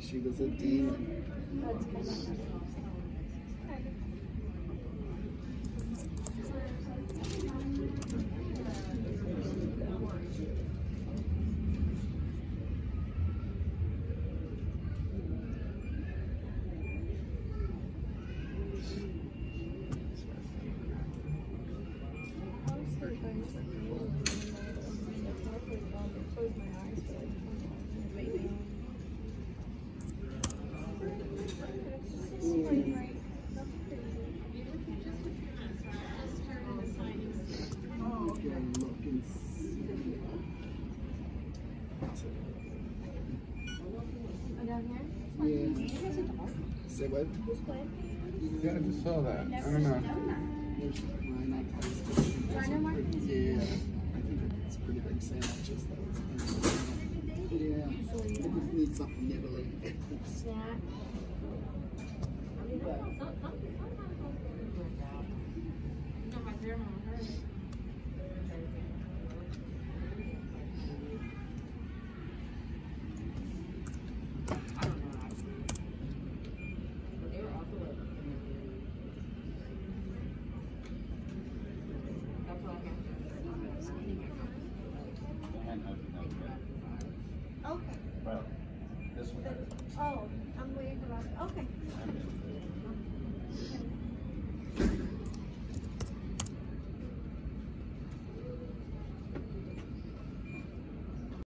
She was a demon. That's kind Okay, look and see. Down here? Yeah. Say what? Yeah, I just saw that. I don't know. There's mine, I tasted it. Rhino mark? Yeah. I think it's pretty big sandwiches though. Yeah. I just need something nibbly. Snack. Okay.